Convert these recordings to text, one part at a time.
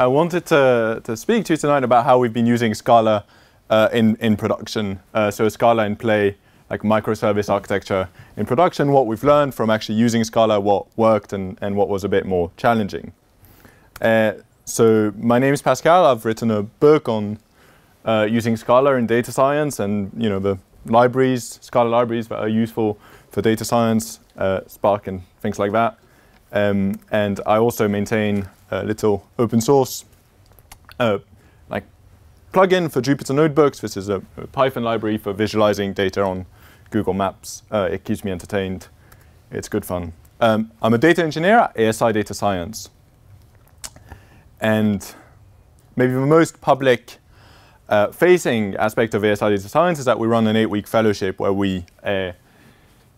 I wanted to, to speak to you tonight about how we've been using Scala uh, in, in production. Uh, so Scala in play, like microservice architecture in production, what we've learned from actually using Scala, what worked and, and what was a bit more challenging. Uh, so my name is Pascal. I've written a book on uh, using Scala in data science and you know the libraries, Scala libraries that are useful for data science, uh, Spark and things like that. Um, and I also maintain a little open source uh, like plugin for Jupyter Notebooks. This is a, a, Python library for visualizing data on Google Maps. Uh, it keeps me entertained. It's good fun. Um, I'm a data engineer at ASI Data Science. And maybe the most public uh, facing aspect of ASI Data Science is that we run an eight-week fellowship where we uh,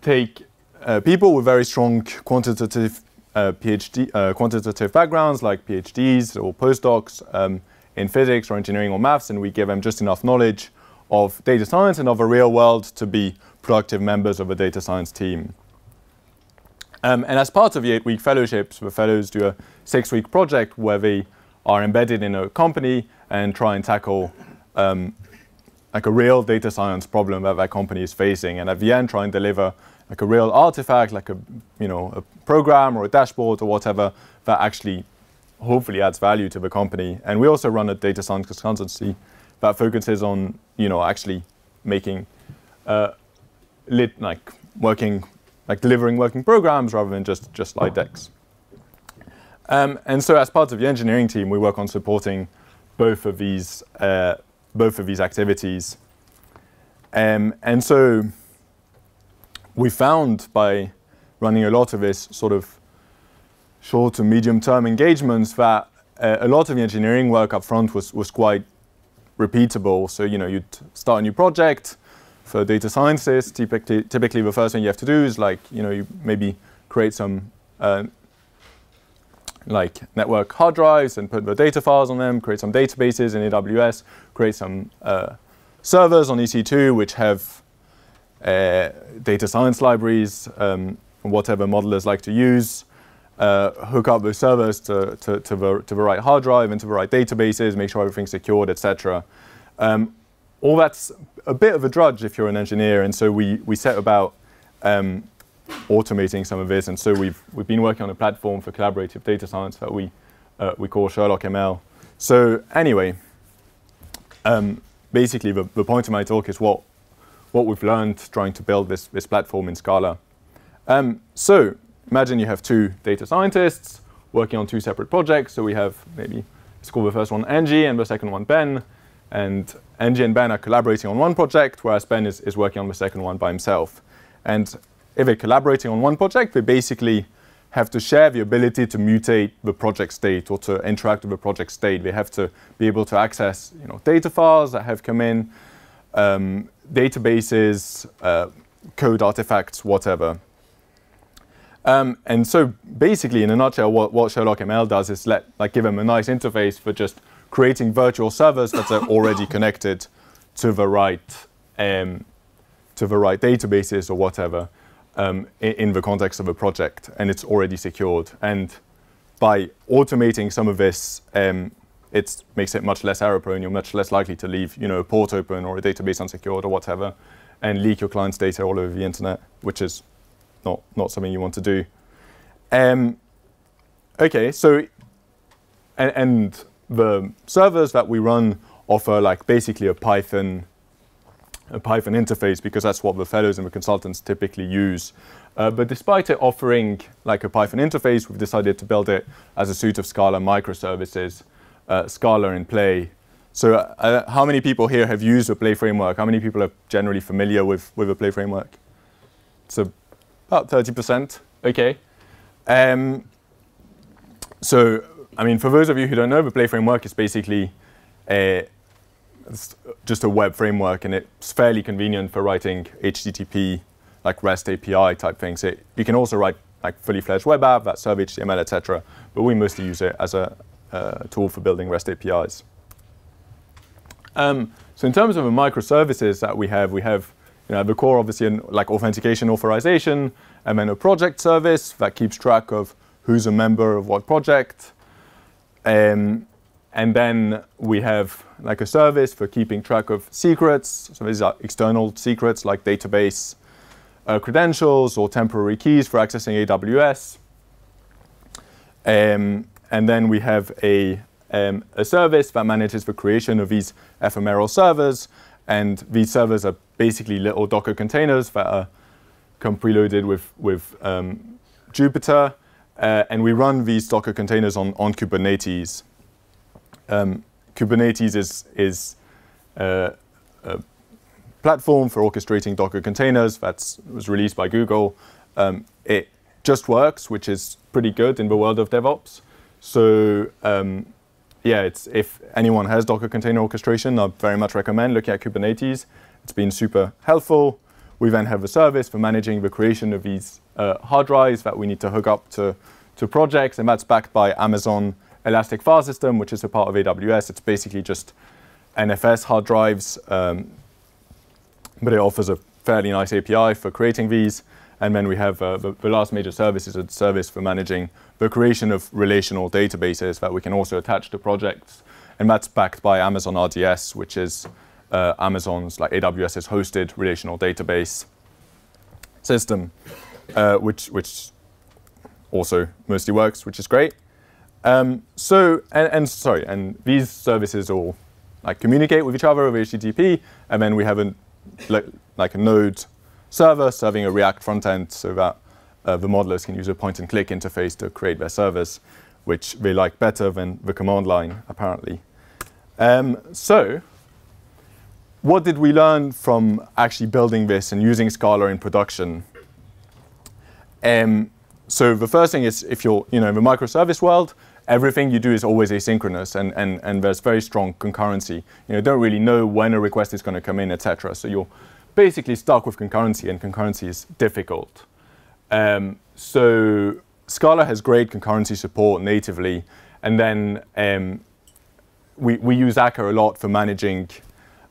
take uh, people with very strong quantitative uh, PhD, uh, quantitative backgrounds like PhDs or postdocs um, in physics or engineering or maths, and we give them just enough knowledge of data science and of a real world to be productive members of a data science team. Um, and as part of the eight-week fellowships, the fellows do a six-week project where they are embedded in a company and try and tackle um, like a real data science problem that that company is facing, and at the end try and deliver like a real artifact, like a you know a program or a dashboard or whatever that actually hopefully adds value to the company. And we also run a data science consultancy that focuses on you know actually making uh, lit like working like delivering working programs rather than just just slide decks. Um, and so as part of the engineering team, we work on supporting both of these uh, both of these activities. Um, and so we found by running a lot of this sort of short to medium term engagements that uh, a lot of the engineering work up front was, was quite repeatable. So, you know, you'd start a new project for data scientists. Typically, typically the first thing you have to do is like, you know, you maybe create some uh, like network hard drives and put the data files on them, create some databases in AWS, create some uh, servers on EC2 which have uh, data science libraries, um, whatever modelers like to use, uh, hook up the servers to, to, to, the, to the right hard drive and to the right databases, make sure everything's secured, etc. Um, all that's a bit of a drudge if you're an engineer, and so we, we set about um, automating some of this, and so we've, we've been working on a platform for collaborative data science that we, uh, we call Sherlock ML. So anyway, um, basically the, the point of my talk is what what we've learned trying to build this, this platform in Scala. Um, so imagine you have two data scientists working on two separate projects. So we have maybe, let's call the first one Angie and the second one Ben. And Angie and Ben are collaborating on one project, whereas Ben is, is working on the second one by himself. And if they're collaborating on one project, they basically have to share the ability to mutate the project state or to interact with the project state. They have to be able to access you know, data files that have come in, um, databases, uh, code artifacts, whatever. Um, and so basically, in a nutshell, what, what Sherlock ML does is let, like, give them a nice interface for just creating virtual servers that are already connected to the right um, to the right databases or whatever um, in, in, the context of a project, and it's already secured. And by automating some of this, um, it makes it much less error prone. You're much less likely to leave, you know, a port open or a database unsecured or whatever, and leak your client's data all over the internet, which is not not something you want to do. Um, okay, so and, and the servers that we run offer like basically a Python a Python interface because that's what the fellows and the consultants typically use. Uh, but despite it offering like a Python interface, we've decided to build it as a suite of Scala microservices Scala in Play. So uh, how many people here have used the Play framework? How many people are generally familiar with, with the Play framework? So about 30%, okay. Um, so, I mean, for those of you who don't know, the Play framework is basically a, just a web framework, and it's fairly convenient for writing HTTP, like REST API type things. It, you can also write like fully fledged web app that serve HTML, etc. But we mostly use it as a, uh, tool for building REST APIs. Um, so in terms of the microservices that we have, we have you know, the core obviously in, like authentication authorization, and then a project service that keeps track of who's a member of what project. Um, and then we have like a service for keeping track of secrets. So these are external secrets like database uh, credentials or temporary keys for accessing AWS. Um, and then we have a, um, a service that manages the creation of these ephemeral servers. And these servers are basically little Docker containers that are come preloaded with, with um, Jupyter. Uh, and we run these Docker containers on, on Kubernetes. Um, Kubernetes is, is uh, a platform for orchestrating Docker containers that was released by Google. Um, it just works, which is pretty good in the world of DevOps. So um, yeah, it's, if anyone has Docker container orchestration, I very much recommend looking at Kubernetes. It's been super helpful. We then have a service for managing the creation of these uh, hard drives that we need to hook up to, to projects, and that's backed by Amazon Elastic File System, which is a part of AWS. It's basically just NFS hard drives, um, but it offers a fairly nice API for creating these. And then we have uh, the, the, last major service is a service for managing the creation of relational databases that we can also attach to projects. And that's backed by Amazon RDS, which is uh, Amazon's, like AWS's hosted relational database system, uh, which, which also mostly works, which is great. Um, so, and, and, sorry, and these services all like communicate with each other over HTTP, and then we have a, like, like a node server serving a React front end so that uh, the modelers can use a point and click interface to create their servers, which they like better than the command line, apparently. Um, so, what did we learn from actually building this and using Scala in production? Um, so the first thing is if you're you know, in the microservice world, everything you do is always asynchronous and, and, and there's very strong concurrency. You know, don't really know when a request is going to come in, etc. So you're basically stuck with concurrency and concurrency is difficult. Um, so Scala has great concurrency support natively and then um, we, we use Akka a lot for managing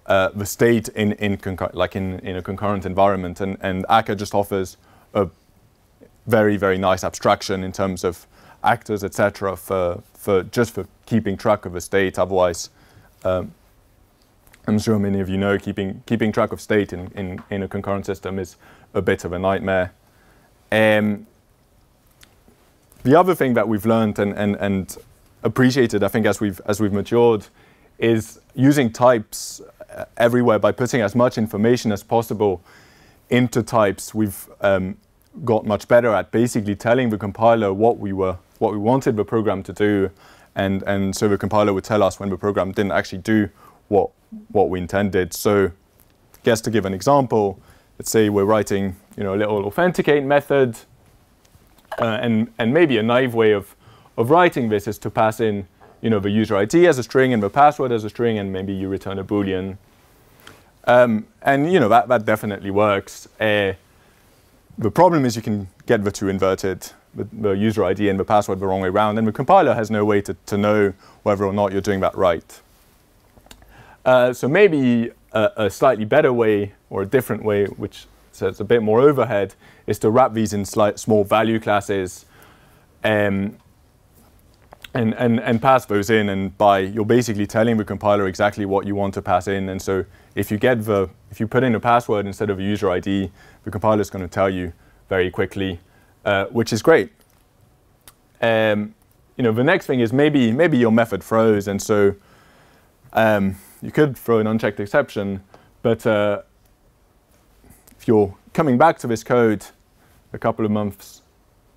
uh, the state in, in like in, in a concurrent environment and, and Akka just offers a very, very nice abstraction in terms of actors, etc., for, for just for keeping track of the state. Otherwise, um, I'm sure many of you know keeping keeping track of state in, in, in a concurrent system is a bit of a nightmare. Um, the other thing that we've learned and, and, and appreciated, I think, as we've as we've matured, is using types uh, everywhere by putting as much information as possible into types. We've um, got much better at basically telling the compiler what we were what we wanted the program to do, and, and so the compiler would tell us when the program didn't actually do what, what we intended. So guess to give an example, let's say we're writing you know, a little authenticate method, uh, and, and maybe a naive way of, of writing this is to pass in you know, the user ID as a string and the password as a string, and maybe you return a Boolean. Um, and you know, that, that definitely works. Uh, the problem is you can get the two inverted the, the, user ID and the password the wrong way around, and the compiler has no way to, to know whether or not you're doing that right. Uh, so maybe a, a, slightly better way or a different way, which says a bit more overhead, is to wrap these in small value classes um, and, and, and pass those in. And by you're basically telling the compiler exactly what you want to pass in. And so if you get the if you put in a password instead of a user ID, the compiler is going to tell you very quickly uh, which is great. Um, you know, the next thing is maybe maybe your method froze, and so um, you could throw an unchecked exception, but uh, if you're coming back to this code a couple of months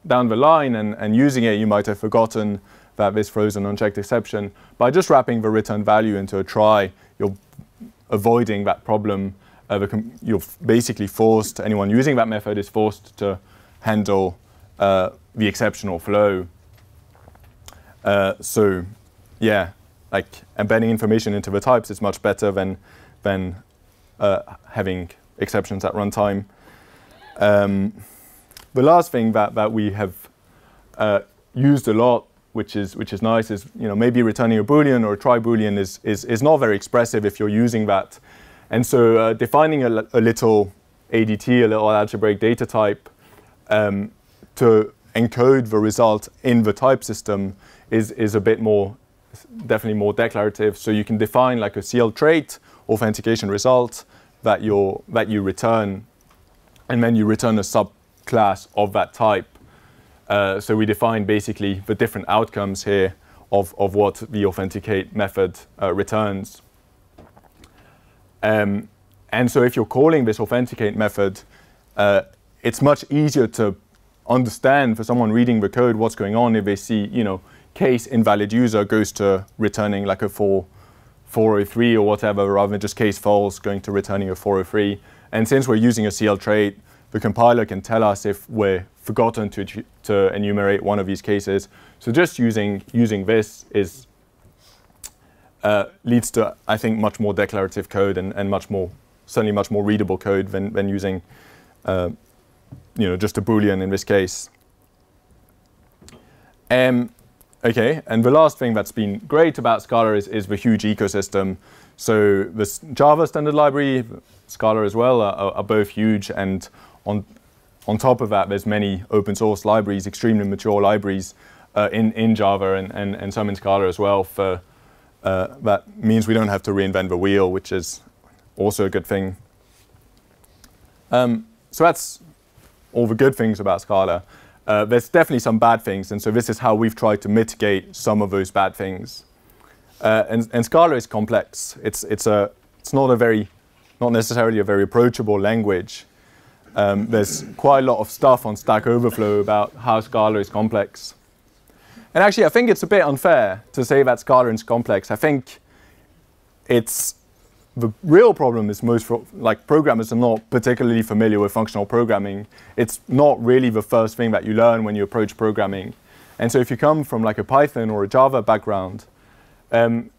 down the line and, and using it, you might have forgotten that this throws an unchecked exception. By just wrapping the return value into a try, you're avoiding that problem. Uh, you're basically forced, anyone using that method is forced to handle uh, the exceptional flow. Uh, so yeah, like embedding information into the types is much better than, than uh, having exceptions at runtime. Um, the last thing that, that we have uh, used a lot, which is, which is nice, is you know, maybe returning a Boolean or a try Boolean is, is, is not very expressive if you're using that. And so uh, defining a, a little ADT, a little algebraic data type, um, to encode the result in the type system is, is a bit more definitely more declarative. So you can define like a sealed trait authentication result that you that you return, and then you return a subclass of that type. Uh, so we define basically the different outcomes here of, of what the authenticate method uh, returns. Um, and so if you're calling this authenticate method, uh, it's much easier to understand for someone reading the code what's going on if they see, you know, case invalid user goes to returning like a 4, 403 or whatever, rather than just case false going to returning a 403. And since we're using a sealed trait, the compiler can tell us if we're forgotten to, to enumerate one of these cases. So just using, using this is uh, leads to, I think, much more declarative code and, and much more, certainly much more readable code than, than using, uh, you know, just a Boolean in this case. Um, okay, and the last thing that's been great about Scala is, is the huge ecosystem. So the Java standard library, Scala as well, are, are both huge. And on, on top of that, there's many open source libraries, extremely mature libraries uh, in, in Java and, and, and some in Scala as well for uh, that means we don't have to reinvent the wheel, which is also a good thing. Um, so that's all the good things about Scala. Uh, there's definitely some bad things, and so this is how we've tried to mitigate some of those bad things. Uh, and, and, Scala is complex. It's, it's, a, it's not a very, not necessarily a very approachable language. Um, there's quite a lot of stuff on Stack Overflow about how Scala is complex. And actually, I think it's a bit unfair to say that Scala is complex. I think it's the real problem is most like programmers are not particularly familiar with functional programming. It's not really the first thing that you learn when you approach programming. And so if you come from like a Python or a Java background, um,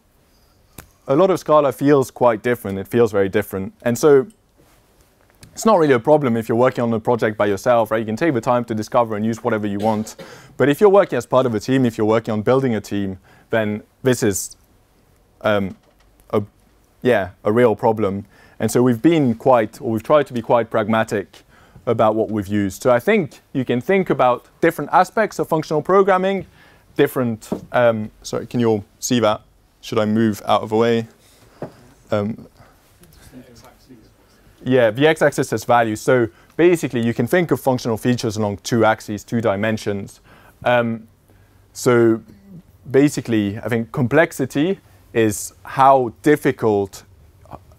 a lot of Scala feels quite different. It feels very different. And so it's not really a problem if you're working on a project by yourself, right? You can take the time to discover and use whatever you want. But if you're working as part of a team, if you're working on building a team, then this is, um, a, yeah, a real problem. And so we've been quite, or we've tried to be quite pragmatic about what we've used. So I think you can think about different aspects of functional programming, different, um, sorry, can you all see that? Should I move out of the way? Um, yeah, the x-axis has values. So basically, you can think of functional features along two axes, two dimensions. Um, so basically, I think complexity is how difficult,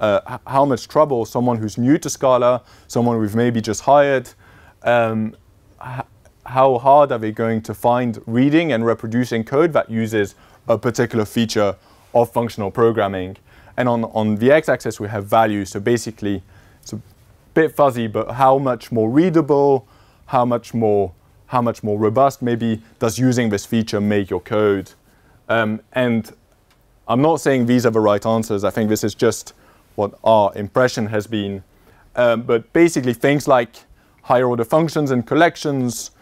uh, how much trouble someone who's new to Scala, someone we've maybe just hired, um, how hard are they going to find reading and reproducing code that uses a particular feature of functional programming. And on, on the x-axis, we have values. So basically, it's a bit fuzzy, but how much more readable, how much more, how much more robust maybe does using this feature make your code? Um, and I'm not saying these are the right answers. I think this is just what our impression has been. Um, but basically things like higher order functions and collections,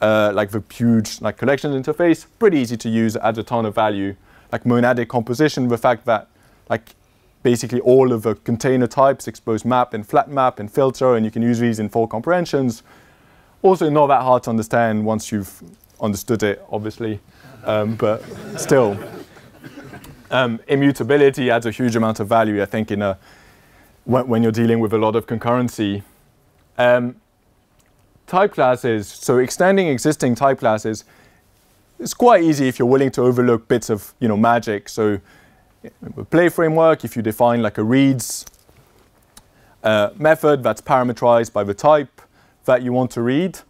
uh, like the huge like collections interface, pretty easy to use, adds a ton of value. Like monadic composition, the fact that like basically all of the container types, expose map and flat map and filter, and you can use these in for comprehensions. Also not that hard to understand once you've understood it, obviously, um, but still. Um, immutability adds a huge amount of value, I think, in a, when, when you're dealing with a lot of concurrency. Um, type classes, so extending existing type classes, is quite easy if you're willing to overlook bits of you know, magic. So play framework, if you define like a reads uh, method that's parameterized by the type that you want to read,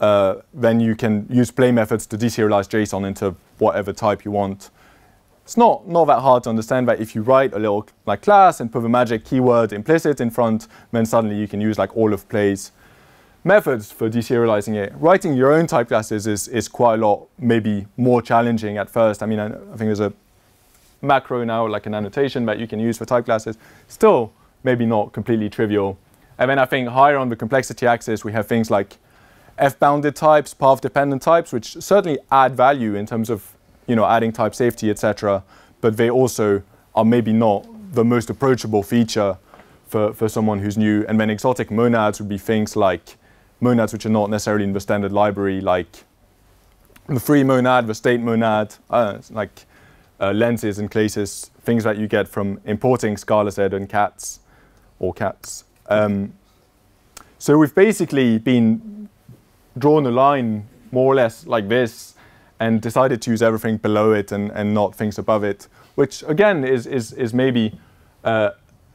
uh, then you can use play methods to deserialize JSON into whatever type you want. It's not, not that hard to understand that if you write a little like class and put the magic keyword implicit in front, then suddenly you can use like all of play's methods for deserializing it. Writing your own type classes is, is quite a lot, maybe more challenging at first. I mean, I, I think there's a macro now, like an annotation that you can use for type classes, still maybe not completely trivial. And then I think higher on the complexity axis, we have things like f-bounded types, path-dependent types, which certainly add value in terms of you know, adding type safety, etc. But they also are maybe not the most approachable feature for, for someone who's new. And then exotic monads would be things like monads which are not necessarily in the standard library, like the free monad, the state monad, like uh, lenses and classes, things that you get from importing Scalaz and cats or cats. Um, so we've basically been drawn a line more or less like this and decided to use everything below it and, and not things above it, which again is, is, is maybe, uh,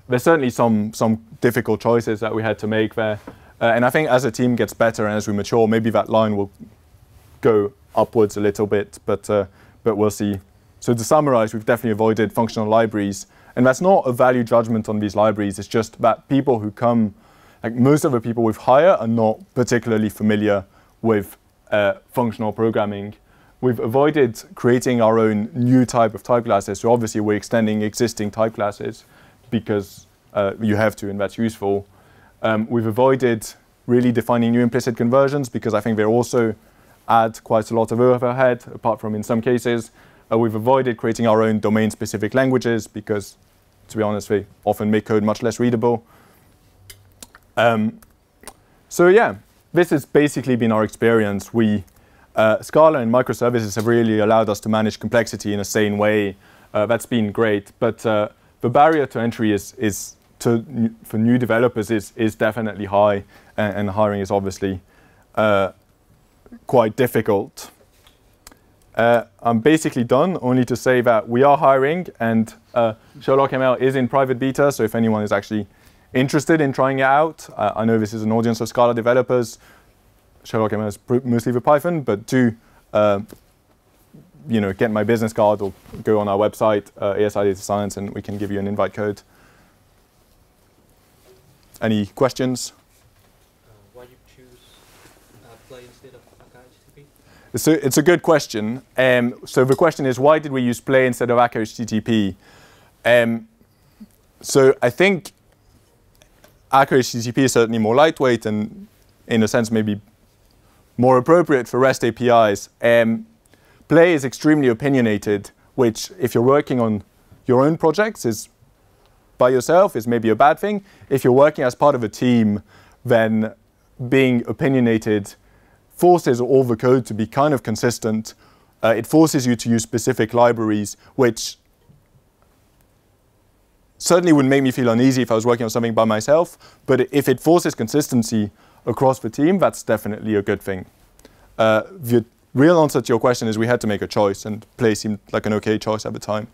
there's certainly some, some difficult choices that we had to make there. Uh, and I think as a team gets better and as we mature, maybe that line will go upwards a little bit, but, uh, but we'll see. So to summarize, we've definitely avoided functional libraries. And that's not a value judgment on these libraries. It's just that people who come, like most of the people we've hired are not particularly familiar with uh, functional programming. We've avoided creating our own new type of type classes. So obviously we're extending existing type classes because uh, you have to and that's useful. Um, we've avoided really defining new implicit conversions because I think they also add quite a lot of overhead, apart from in some cases. Uh, we've avoided creating our own domain-specific languages because, to be honest, they often make code much less readable. Um, so yeah, this has basically been our experience. We, uh, Scala and microservices have really allowed us to manage complexity in a sane way. Uh, that's been great, but uh, the barrier to entry is, is to, for new developers is, is definitely high, and, and hiring is obviously uh, quite difficult. Uh, I'm basically done, only to say that we are hiring, and uh, Sherlock ML is in private beta, so if anyone is actually interested in trying it out, I know this is an audience of Scala developers. Sherlock ML is mostly for Python, but do uh, you know, get my business card or go on our website, uh, ASI Data Science, and we can give you an invite code. Any questions? Uh, why you choose uh, Play instead of Akka HTTP? It's a, it's a good question. Um, so the question is, why did we use Play instead of Akka HTTP? Um, so I think Akka HTTP is certainly more lightweight and, in a sense, maybe more appropriate for REST APIs. Um, Play is extremely opinionated, which, if you're working on your own projects, is by yourself is maybe a bad thing. If you're working as part of a team, then being opinionated forces all the code to be kind of consistent. Uh, it forces you to use specific libraries, which certainly would make me feel uneasy if I was working on something by myself. But if it forces consistency across the team, that's definitely a good thing. Uh, the real answer to your question is we had to make a choice, and Play seemed like an okay choice at the time.